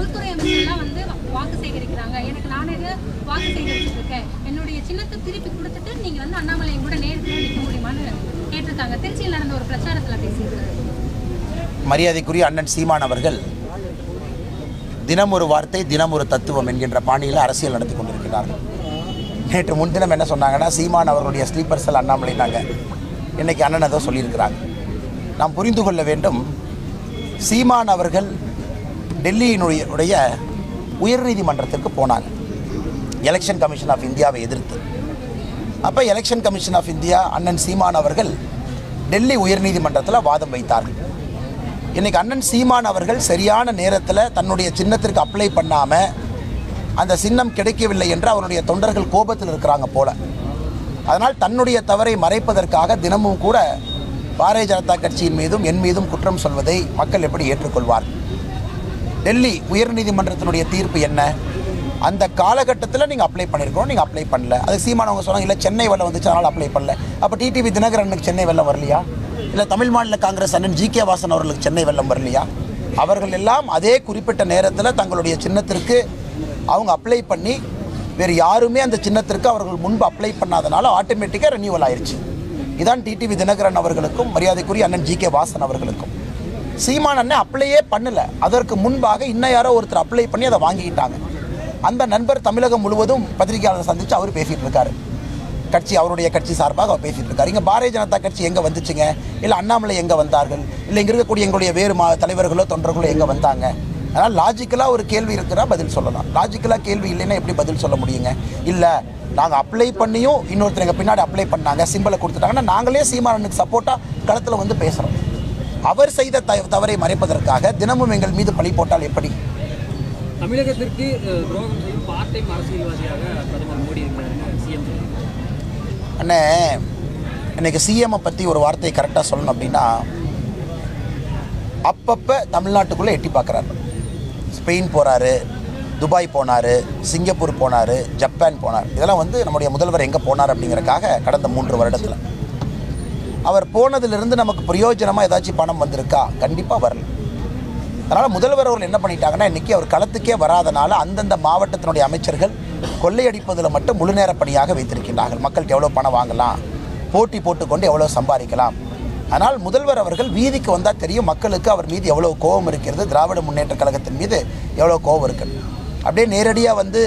உள்துறை அமைச்சர்லாம் வந்து வாக்கு சேகரிக்கிறாங்க. எனக்கு நானே வாக்கு சேகரிச்சுட்டு இருக்கேன் என்னுடைய சின்னத்தை திருப்பி கொடுத்துட்டு வந்து கூட நிற்க முடியுமான்னு கேட்டிருக்காங்க. திருச்சியில் நடந்த ஒரு மரியாதைக்குரிய அண்ணன் சீமான் அவர்கள் தினம் ஒரு வார்த்தை தினம் ஒரு தத்துவம் என்கின்ற பாணியில் அரசியல் நடத்தி கொண்டிருக்கிறார்கள் நேற்று முன்தினம் என்ன சொன்னாங்கன்னா சீமான் அவர்களுடைய ஸ்லீப்பர் செல் அண்ணாமலைனாங்க இன்னைக்கு அண்ணன் ஏதோ சொல்லியிருக்கிறாங்க நாம் புரிந்து கொள்ள வேண்டும் சீமான் அவர்கள் டெல்லியினுடைய உடைய உயர்நீதிமன்றத்திற்கு போனாங்க. எலெக்ஷன் கமிஷன் ஆஃப் இந்தியாவை எதிர்த்து. அப்போ எலெக்ஷன் கமிஷன் ஆஃப் இந்தியா அண்ணன் சீமான் அவர்கள் டெல்லி உயர்நீதிமன்றத்தில் வாதம் வைத்தார்கள். இன்றைக்கி அண்ணன் சீமான் அவர்கள் சரியான நேரத்தில் தன்னுடைய சின்னத்திற்கு அப்ளை பண்ணாமல் அந்த சின்னம் கிடைக்கவில்லை என்று அவருடைய தொண்டர்கள் கோபத்தில் இருக்கிறாங்க போல. அதனால் தன்னுடைய தவறை மறைப்பதற்காக தினமும் கூட பாரதிய ஜனதா கட்சியின் மீதும் என் மீதும் குற்றம் சொல்வதை மக்கள் எப்படி ஏற்றுக்கொள்வார்கள்? டெல்லி உயர்நீதிமன்றத்தினுடைய தீர்ப்பு என்ன? அந்த காலகட்டத்தில் நீங்கள் அப்ளை பண்ணியிருக்கணும் நீங்கள் அப்ளை பண்ணல. அது சீமானவங்க சொன்னாங்க இல்லை சென்னை வெள்ளம் வந்துச்சு அதனால் அப்ளை பண்ணல. அப்போ டிடிவி தினகரனுக்கு சென்னை வெள்ளம் வரலையா? இல்லை தமிழ் மாநில காங்கிரஸ் அண்ணன் ஜி கே வாசன் அவர்களுக்கு சென்னை வெள்ளம் வரலையா? அவர்கள் எல்லாம் அதே குறிப்பிட்ட நேரத்தில் தங்களுடைய சின்னத்திற்கு அவங்க அப்ளை பண்ணி வேறு யாருமே அந்த சின்னத்திற்கு அவர்கள் முன்பு அப்ளை பண்ணாதனால ஆட்டோமேட்டிக்காக ரெனியூவல் ஆயிடுச்சு இதான் டிடிவி தினகரன் அவர்களுக்கும் மரியாதைக்குரிய அண்ணன் ஜி கே வாசன் அவர்களுக்கும். சீமான் அண்ணன் அப்ளையே பண்ணல. அதற்கு முன்பாக இன்னும் யாரோ ஒருத்தர் அப்ளை பண்ணி அதை வாங்கிக்கிட்டாங்க. அந்த நண்பர் தமிழகம் முழுவதும் பத்திரிகையாளர் சந்தித்து அவர் பேசிகிட்டு இருக்காரு. கட்சி அவருடைய கட்சி சார்பாக அவர் பேசிட்டு இருக்காரு. இங்கே பாரதிய ஜனதா கட்சி எங்கே வந்துச்சுங்க? இல்லை அண்ணாமலை எங்கே வந்தார்கள்? இல்லை இங்கே இருக்கக்கூடிய எங்களுடைய வேறு மா தலைவர்களோ தொண்டர்களோ எங்கே வந்தாங்க? அதனால் லாஜிக்கலாக ஒரு கேள்வி இருக்கிறா பதில் சொல்லலாம். லாஜிக்கலாக கேள்வி இல்லைன்னா எப்படி பதில் சொல்ல முடியுங்க? இல்லை நாங்கள் அப்ளை பண்ணியும் இன்னொருத்தர் எங்கள் பின்னாடி அப்ளை பண்ணாங்க சிம்பிளை கொடுத்துட்டாங்கன்னா நாங்களே சீமானனுக்கு சப்போர்ட்டாக களத்தில் வந்து பேசுகிறோம் அவர் செய்த தவறை மறைப்பதற்காக தினமும் எங்கள் மீது பழி போட்டால் எப்படி? தமிழகத்திற்கு துரோகம் செய்யும் பார்ட் டைம் அரசியல்வாதியாக பிரதமர் மோடி சிஎம் அண்ணே இன்னைக்கு சிஎம்ஐ பற்றி ஒரு வார்த்தையை கரெக்டாக சொல்லணும் அப்படின்னா அப்பப்போ தமிழ்நாட்டுக்குள்ளே எட்டி பார்க்குறாரு. ஸ்பெயின் போகிறாரு துபாய் போனார் சிங்கப்பூர் போனார் ஜப்பான் போனார். இதெல்லாம் வந்து நம்முடைய முதல்வர் எங்கே போனார் அப்படிங்கறக்காக கடந்த மூன்று வருடத்தில். அவர் போனதிலிருந்து நமக்கு பிரயோஜனமாக ஏதாச்சும் பணம் வந்திருக்கா? கண்டிப்பாக வரல. அதனால் முதல்வர் அவர்கள் என்ன பண்ணிட்டாங்கன்னா இன்றைக்கி அவர் களத்துக்கே வராதனால அந்தந்த மாவட்டத்தினுடைய அமைச்சர்கள் கொள்ளையடிப்பதில் மட்டும் முழு நேர பணியாக வைத்திருக்கின்றார்கள். மக்கள்கிட்ட எவ்வளோ பணம் வாங்கலாம்? போட்டி போட்டுக்கொண்டு எவ்வளோ சம்பாதிக்கலாம்? ஆனால் முதல்வர் அவர்கள் வீதிக்கு வந்தால் தெரியும் மக்களுக்கு அவர் மீது எவ்வளோ கோபம் இருக்கிறது. திராவிட முன்னேற்ற கழகத்தின் மீது எவ்வளோ கோபம் இருக்குது அப்படியே நேரடியாக வந்து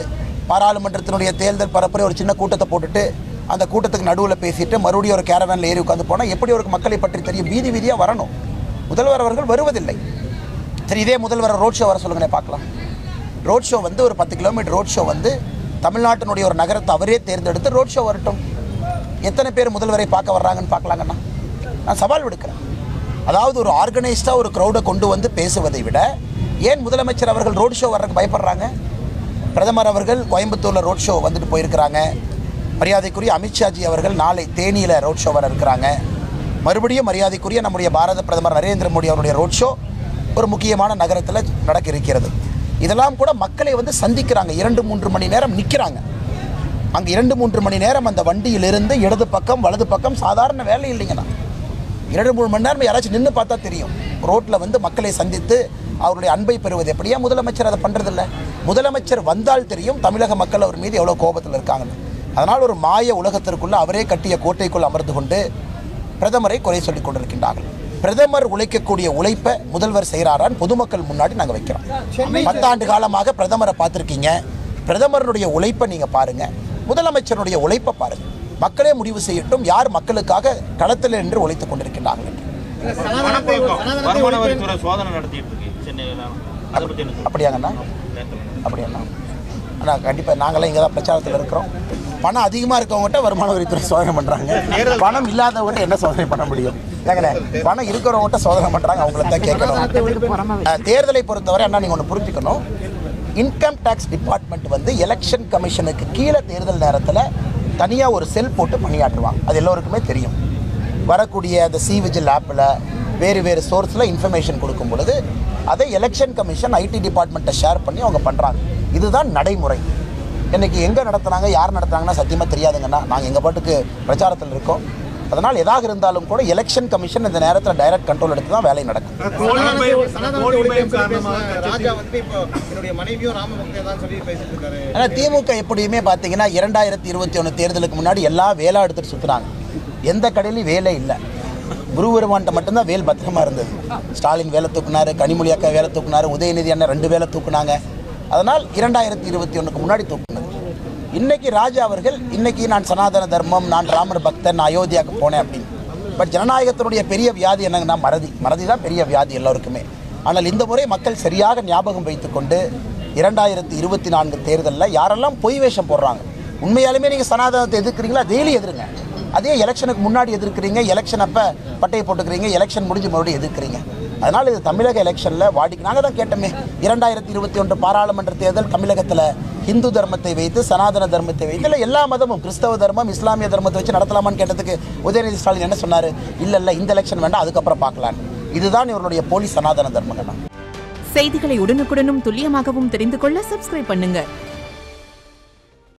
பாராளுமன்றத்தினுடைய தேர்தல் பரப்புரை ஒரு சின்ன கூட்டத்தை போட்டுட்டு அந்த கூட்டத்துக்கு நடுவில் பேசிட்டு மறுபடியும் ஒரு கேரவேனில் ஏறி உட்காந்து போனால் எப்படி ஒரு மக்களை பற்றி தெரியும்? வீதி வீதியாக வரணும். முதல்வர் அவர்கள் வருவதில்லை. சரி இதே முதல்வர் ரோட் ஷோ வர சொல்லுங்களே பார்க்கலாம். ரோட் ஷோ வந்து ஒரு பத்து கிலோமீட்டர் ரோட் ஷோ வந்து தமிழ்நாட்டினுடைய ஒரு நகரத்தை அவரே தேர்ந்தெடுத்து ரோட் ஷோ வரட்டும். எத்தனை பேர் முதல்வரை பார்க்க வர்றாங்கன்னு பார்க்கலாங்கண்ணா நான் சவால் விடுக்கிறேன். அதாவது ஒரு ஆர்கனைஸ்டாக ஒரு க்ரௌடை கொண்டு வந்து பேசுவதை விட ஏன் முதலமைச்சர் அவர்கள் ரோட் ஷோ வர்றதுக்கு பயப்படுறாங்க? பிரதமர் அவர்கள் கோயம்புத்தூரில் ரோட் ஷோ வந்துட்டு போயிருக்கிறாங்க. மரியாதைக்குரிய அமித்ஷாஜி அவர்கள் நாளை தேனியில் ரோட் ஷோ வர இருக்கிறாங்க. மறுபடியும் மரியாதைக்குரிய நம்முடைய பாரத பிரதமர் நரேந்திர மோடி அவருடைய ரோட் ஷோ ஒரு முக்கியமான நகரத்தில் நடக்க இருக்கிறது. இதெல்லாம் கூட மக்களை வந்து சந்திக்கிறாங்க. இரண்டு மூன்று மணி நேரம் நிற்கிறாங்க அங்கே இரண்டு மூன்று மணி நேரம் அந்த வண்டியிலிருந்து இடது பக்கம் வலது பக்கம் சாதாரண வேலை இல்லைங்கண்ணா இரண்டு மூணு மணி நேரம் யாராச்சும் நின்று பார்த்தா தெரியும். ரோட்டில் வந்து மக்களை சந்தித்து அவருடைய அன்பை பெறுவது எப்படியா முதலமைச்சர் அதை பண்ணுறதில்ல முதலமைச்சர் வந்தால் தெரியும் தமிழக மக்கள் அவர் மீது எவ்வளோ கோபத்தில் இருக்காங்கன்னு. அதனால் ஒரு மாய உலகத்திற்குள்ள அவரே கட்டிய கோட்டைக்குள் அமர்ந்து கொண்டு பிரதமரை குறை சொல்லிக் கொண்டிருக்கின்றார்கள். பிரதமர் உழைக்கக்கூடிய உழைப்பை முதல்வர் செய்கிறாரான்னு பொதுமக்கள் முன்னாடி நாங்கள் வைக்கிறோம். பத்தாண்டு காலமாக பிரதமரை பார்த்துருக்கீங்க. பிரதமருடைய உழைப்பை நீங்கள் பாருங்கள் முதலமைச்சருடைய உழைப்பை பாருங்கள் மக்களே முடிவு செய்யட்டும். யார் மக்களுக்காக களத்தில் நின்று உழைத்துக் என்ன அப்படியாங்கண்ணா? அப்படியாண்ணா. அண்ணா கண்டிப்பாக நாங்களாம் இங்கே தான் பிரச்சாரத்தில் இருக்கிறோம். பணம் அதிகமாக இருக்கவங்ககிட்ட வருமான வரித்துறை சோதனை பண்ணுறாங்க பணம் இல்லாதவங்ககிட்ட என்ன சோதனை பண்ண முடியும்? ஏங்கண்ணே பணம் இருக்கிறவங்ககிட்ட சோதனை பண்ணுறாங்க அவங்கள தான் கேட்கணும். தேர்தலை பொறுத்தவரை அண்ணா நீங்கள் ஒன்று புரிஞ்சுக்கணும். இன்கம் டேக்ஸ் டிபார்ட்மெண்ட் வந்து எலெக்ஷன் கமிஷனுக்கு கீழே தேர்தல் நேரத்தில் தனியாக ஒரு செல் போட்டு பணியாற்றுவாங்க. அது எல்லோருக்குமே தெரியும். வரக்கூடிய அந்த சி விஜில் ஆப்பில் வேறு வேறு சோர்ஸில் இன்ஃபர்மேஷன் கொடுக்கும் பொழுது அதை எலெக்ஷன் கமிஷன் ஐடி டிபார்ட்மெண்ட்டை ஷேர் பண்ணி அவங்க பண்ணுறாங்க இதுதான் நடைமுறை. இன்னைக்கு எங்கே நடத்துனாங்க யார் நடத்துனாங்கன்னா சத்தியமாக தெரியாதுங்கண்ணா நாங்கள் எங்கள் பாட்டுக்கு பிரச்சாரத்தில் இருக்கோம். அதனால் எதாக இருந்தாலும் கூட எலெக்ஷன் கமிஷன் இந்த நேரத்தில் டைரக்ட் கண்ட்ரோல் எடுத்து தான் வேலை நடக்கும். ஆனால் திமுக எப்படியுமே பார்த்தீங்கன்னா இரண்டாயிரத்தி இருபத்தி ஒன்று தேர்தலுக்கு முன்னாடி எல்லா வேலா எடுத்துட்டு சுற்றுனாங்க எந்த கடையிலையும் வேலை இல்லை. குருபெருமான்ட்ட மட்டும்தான் வேல் பத்திரமா இருந்தது. ஸ்டாலின் வேலை தூக்குனாரு கனிமொழி அக்கா வேலை தூக்குனாரு உதயநிதி அண்ணன் ரெண்டு வேலை தூக்குனாங்க. அதனால் இரண்டாயிரத்தி இருபத்தி ஒன்றுக்கு முன்னாடி தூக்குனது இன்னைக்கு ராஜா அவர்கள் இன்னைக்கு நான் சனாதன தர்மம் நான் ராமர் பக்தன் நான் அயோத்தியாவுக்கு போனேன் அப்படின்னு. பட் ஜனநாயகத்தினுடைய பெரிய வியாதி என்னங்கன்னா மறதி மறதி தான் பெரிய வியாதி எல்லோருக்குமே. ஆனால் இந்த முறை மக்கள் சரியாக ஞாபகம் வைத்துக்கொண்டு இரண்டாயிரத்தி இருபத்தி நான்கு தேர்தலில் யாரெல்லாம் பொய் வேஷம் போடுறாங்க? உண்மையாலுமே நீங்கள் சனாதனத்தை எதிர்க்கிறீங்களா? டெய்லி எதிருங்க. அதே எலெக்ஷனுக்கு முன்னாடி எதிர்க்கிறீங்க எலெக்ஷன் அப்போ பட்டையை போட்டுக்கிறீங்க எலெக்ஷன் முடிஞ்சு மறுபடியும் எதிர்க்கிறீங்க. அதனால் இது தமிழக எலெக்ஷனில் வாடிக்கை நாங்கள் தான் கேட்டோமே இரண்டாயிரத்தி இருபத்தி ஒன்று பாராளுமன்ற தேர்தல் தமிழகத்தில் ஹிந்து தர்மத்தை வைத்து சனாதன தர்மத்தை வைத்து இல்லை எல்லா மதமும் கிறிஸ்தவ தர்மம் இஸ்லாமிய தர்மத்தை வச்சு நடத்தலாமான்னு கேட்டதுக்கு உதயநிதி ஸ்டாலின் என்ன சொன்னார்? இல்லை இல்லை இந்த எலெக்ஷன் வேண்டாம் அதுக்கப்புறம் பார்க்கலாம் இதுதான் இவருடைய போலி சனாதன தர்மங்கள். செய்திகளை உடனுக்குடனும் துல்லியமாகவும் தெரிந்து கொள்ள சப்ஸ்கிரைப் பண்ணுங்கள்